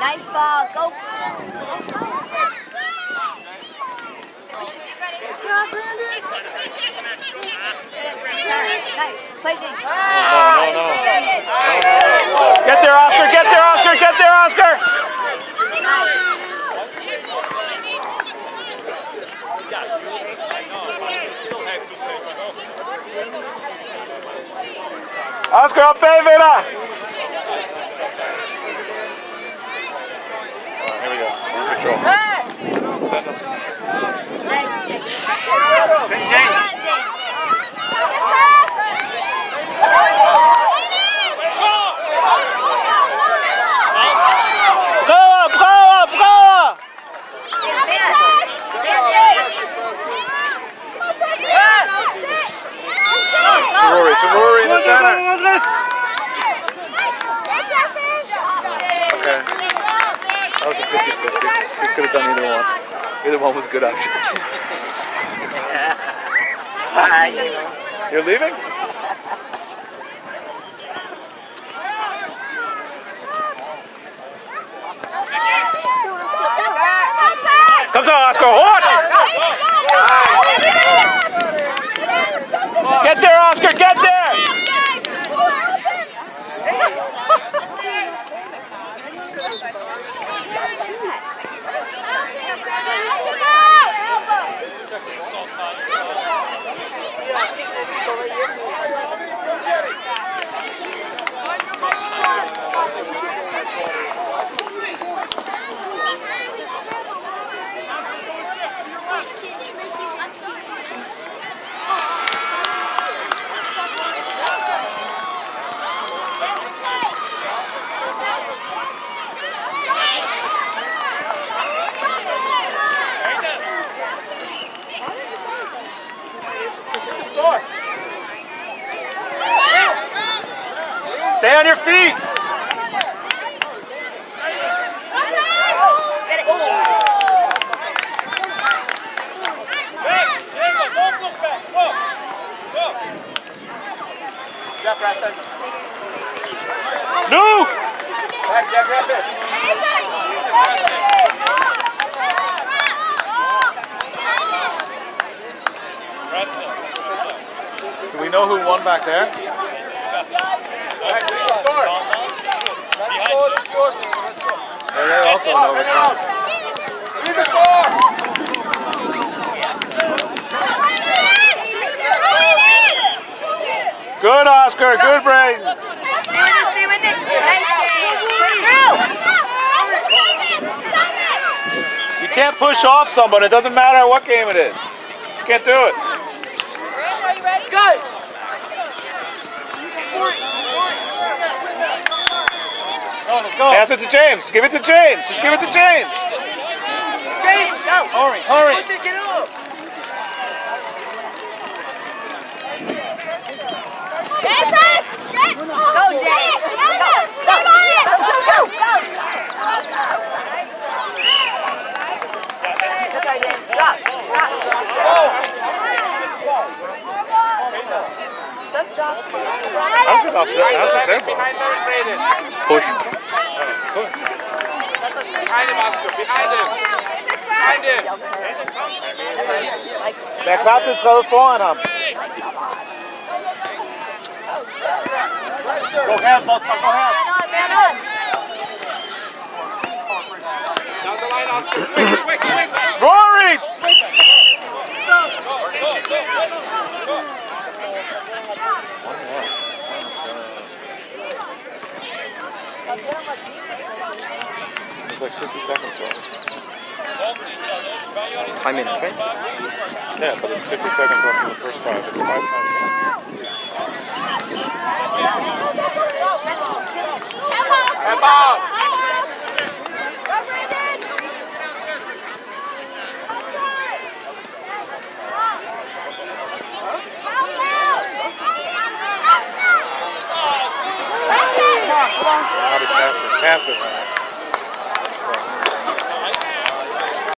Nice ball. Go. Nice. Play, Jane. Get there, Oscar. Get there, Oscar. Get there, Oscar. Oscar, up, Vera. Go. Could have done either one. Either one was a good option. You're leaving? Come on, Oscar. Hold! Get there, Oscar. Get there. Stay on your feet. No. Do we know who won back there? Yeah, they also know overtime. Good, Oscar. Good, Braden. Stay with it. You can't push off someone. It doesn't matter what game it is. You can't do it. Are you ready? Go. Pass it to James. Give it to James. Just give it to James. James, go. Hurry, hurry. Get up. Go, James. Go. Go. Go. Go. Go. That's James. Drop. Drop. Just drop. How's it off there? How's it there? Behind Larry Braden. Push. Behind him, Oscar. Behind him. Behind him. Der Platz ist voll vorne haben. Go ahead, Bosma, go ahead. Man on, man on. Down the line, Oscar. Quick, quick, quick. There's like 50 seconds left. Five minutes, right? Yeah, but it's 50 seconds left in the first five. It's five times. Help out. passive.